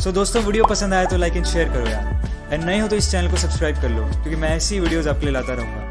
सो so, दोस्तों video पसंद आया तो लाइक एंड शेयर करो यार। एंड नए हो तो इस चैनल को सब्सक्राइब कर लो क्योंकि मैं ऐसी वीडियोज़ आपके लिए लाता रहूँगा।